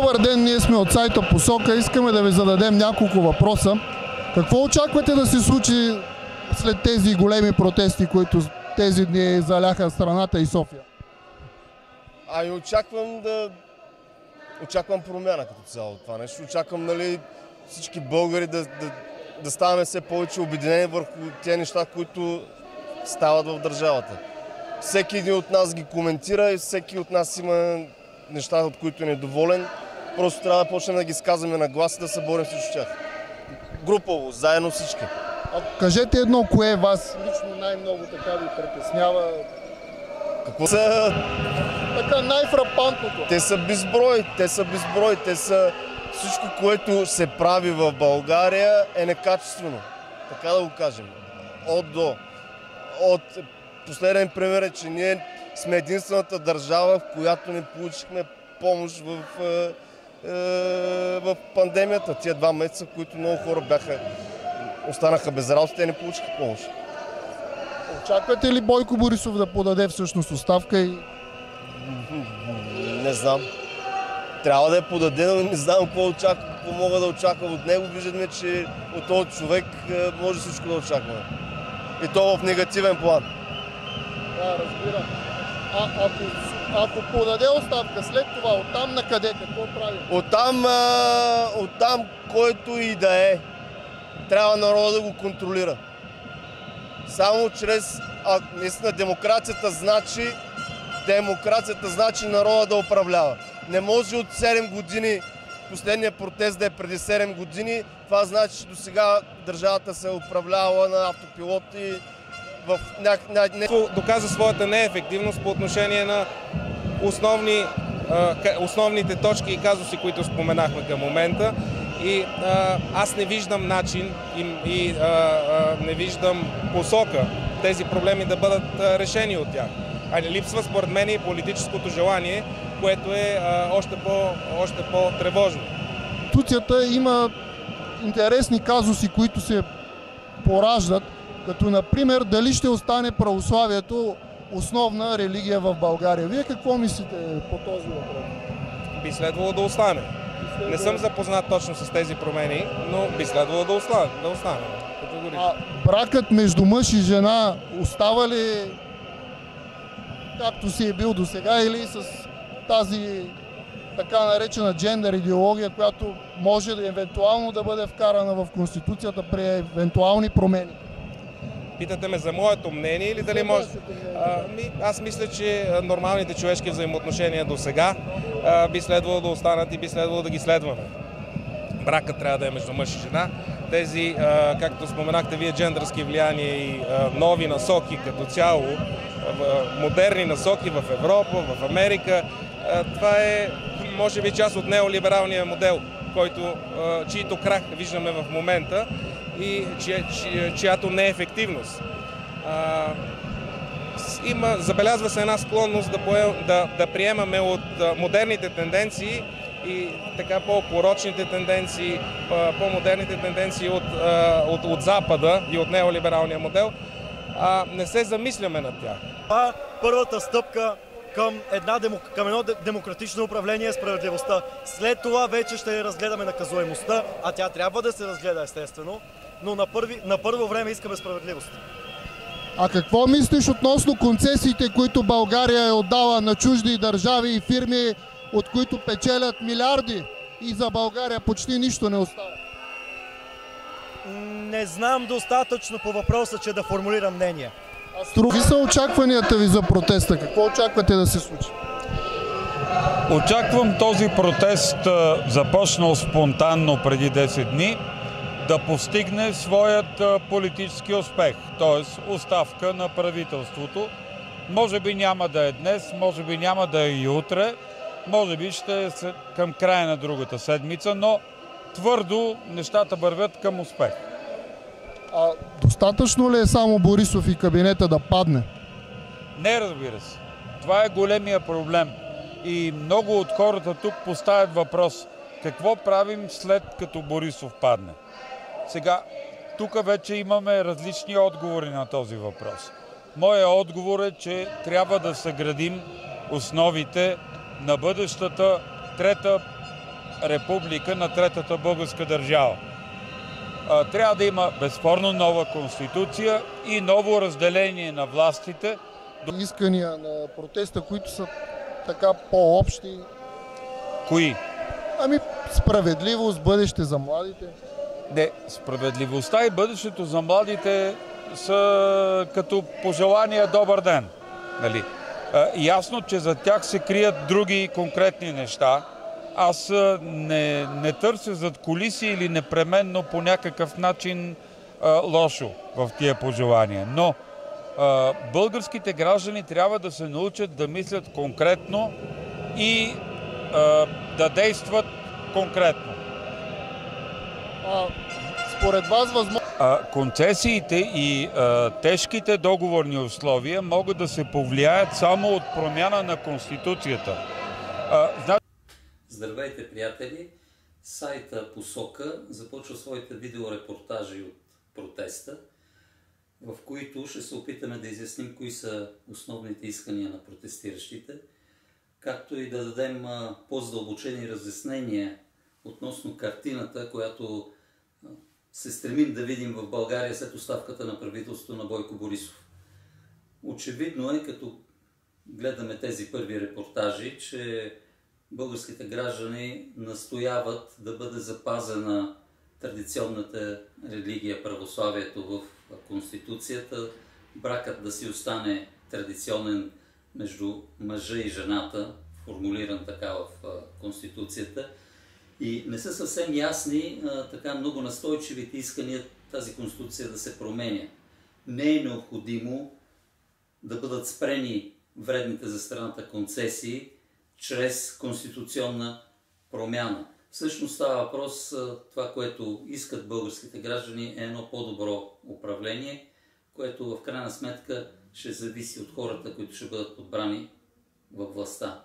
Добър ден, ние сме от сайта Посока. Искаме да ви зададем няколко въпроса. Какво очаквате да се случи след тези големи протести, които тези дни заляха страната и София? Ами очаквам да... Очаквам промяна като цяло това нещо. Очаквам нали, всички българи да, да, да ставаме все повече обединени върху тези неща, които стават в държавата. Всеки един от нас ги коментира и всеки от нас има неща, от които е недоволен. Просто трябва да почнем да ги сказваме на глас и да се борим срещу тях. Групово, заедно всички. А кажете едно, кое вас лично най-много така ви притеснява, Какво са така най-фрапантното? Те са безброй, те са безброй, те са всичко, което се прави в България е некачествено. Така да го кажем. От до. От последен пример е, че ние сме единствената държава, в която не получихме помощ в, е, е, в пандемията. Тия два месеца, които много хора бяха, останаха без работа, те не получиха помощ. Очаквате ли Бойко Борисов да подаде всъщност оставка и Не знам. Трябва да я подаде, но не знам какво, очаква, какво мога да очаквам от него. Виждаме, че от този човек е, може всичко да очакваме. И то в негативен план. Да, разбирам. А, ако, ако подаде оставка след това, оттам на къде, какво правим? Оттам, а, оттам който и да е, трябва народа да го контролира. Само чрез... А, наистина демокрацията значи демокрацията значи народа да управлява. Не може от 7 години, последния протест да е преди 7 години, това значи, че до сега държавата се е управлявала на автопилот и в ня... доказа своята неефективност по отношение на основни, основните точки и казуси, които споменахме към момента. И а, аз не виждам начин и, и а, а, не виждам посока тези проблеми да бъдат а, решени от тях. А не липсва според мен и политическото желание, което е а, още, по, още по-тревожно. Конституцията има интересни казуси, които се пораждат, като например дали ще остане православието основна религия в България. Вие какво мислите по този въпрос? Би следвало да остане. Не съм запознат точно с тези промени, но би следвало да остане. Да остане. А бракът между мъж и жена остава ли както си е бил до сега или с тази така наречена джендър идеология, която може да евентуално да бъде вкарана в Конституцията при евентуални промени? Питате ме за моето мнение или дали може... А, ми, аз мисля, че нормалните човешки взаимоотношения до сега би следвало да останат и би следвало да ги следваме. Бракът трябва да е между мъж и жена. Тези, а, както споменахте вие, джендърски влияния и а, нови насоки като цяло, а, модерни насоки в Европа, в Америка, това е, може би, част от неолибералния модел, който, чието крах виждаме в момента и чия, чия, чиято неефективност. А, с- има, забелязва се една склонност да, пое, да, да приемаме от а, модерните тенденции и така по-порочните тенденции, а, по-модерните тенденции от, а, от, от Запада и от неолибералния модел, а не се замисляме над тях. Това е първата стъпка към, една към едно де- демократично управление и справедливостта. След това вече ще разгледаме наказуемостта, а тя трябва да се разгледа естествено, но на, първи, на първо време искаме справедливост. А какво мислиш относно концесиите, които България е отдала на чужди държави и фирми, от които печелят милиарди и за България почти нищо не остава? Не знам достатъчно по въпроса, че да формулирам мнение. Какви са очакванията ви за протеста? Какво очаквате да се случи? Очаквам този протест, започнал спонтанно преди 10 дни, да постигне своят политически успех, т.е. оставка на правителството. Може би няма да е днес, може би няма да е и утре, може би ще е към края на другата седмица, но твърдо нещата вървят към успех. А достатъчно ли е само Борисов и кабинета да падне? Не, разбира се. Това е големия проблем. И много от хората тук поставят въпрос. Какво правим след като Борисов падне? Сега, тук вече имаме различни отговори на този въпрос. Моя отговор е, че трябва да съградим основите на бъдещата трета република на Третата българска държава. Трябва да има безспорно нова конституция и ново разделение на властите. Искания на протеста, които са така по-общи. Кои? Ами справедливост, бъдеще за младите. Не, справедливостта и бъдещето за младите са като пожелания добър ден. Нали? Ясно, че за тях се крият други конкретни неща. Аз не, не търся зад колиси или непременно по някакъв начин а, лошо в тия пожелания. Но а, българските граждани трябва да се научат да мислят конкретно и а, да действат конкретно. А, според вас възможно... Концесиите и а, тежките договорни условия могат да се повлияят само от промяна на Конституцията. А, Здравейте, приятели! Сайта Посока започва своите видеорепортажи от протеста, в които ще се опитаме да изясним кои са основните искания на протестиращите, както и да дадем по-задълбочени разяснения относно картината, която се стремим да видим в България след оставката на правителството на Бойко Борисов. Очевидно е, като гледаме тези първи репортажи, че българските граждани настояват да бъде запазена традиционната религия, православието в Конституцията, бракът да си остане традиционен между мъжа и жената, формулиран така в Конституцията. И не са съвсем ясни така много настойчивите искания тази Конституция да се променя. Не е необходимо да бъдат спрени вредните за страната концесии, чрез конституционна промяна. Всъщност става въпрос, това, което искат българските граждани е едно по-добро управление, което в крайна сметка ще зависи от хората, които ще бъдат подбрани във властта.